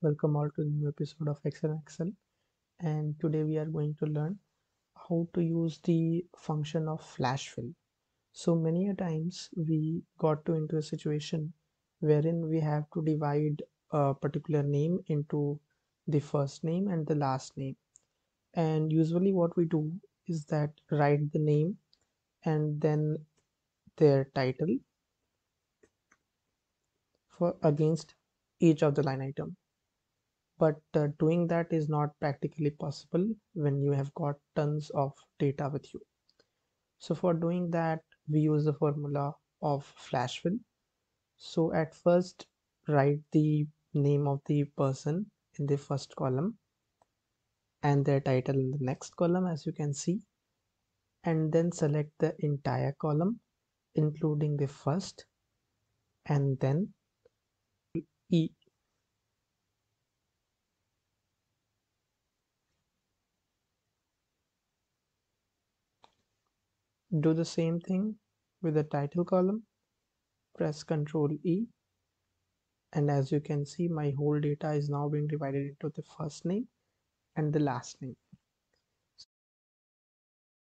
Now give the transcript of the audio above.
welcome all to the new episode of Excel Excel. And today we are going to learn how to use the function of flash fill. So many a times we got to into a situation wherein we have to divide a particular name into the first name and the last name. And usually what we do is that write the name and then their title for against each of the line item but uh, doing that is not practically possible when you have got tons of data with you. So for doing that we use the formula of flash fill. So at first write the name of the person in the first column and their title in the next column as you can see and then select the entire column including the first and then E do the same thing with the title column. Press ctrl E. And as you can see my whole data is now being divided into the first name and the last name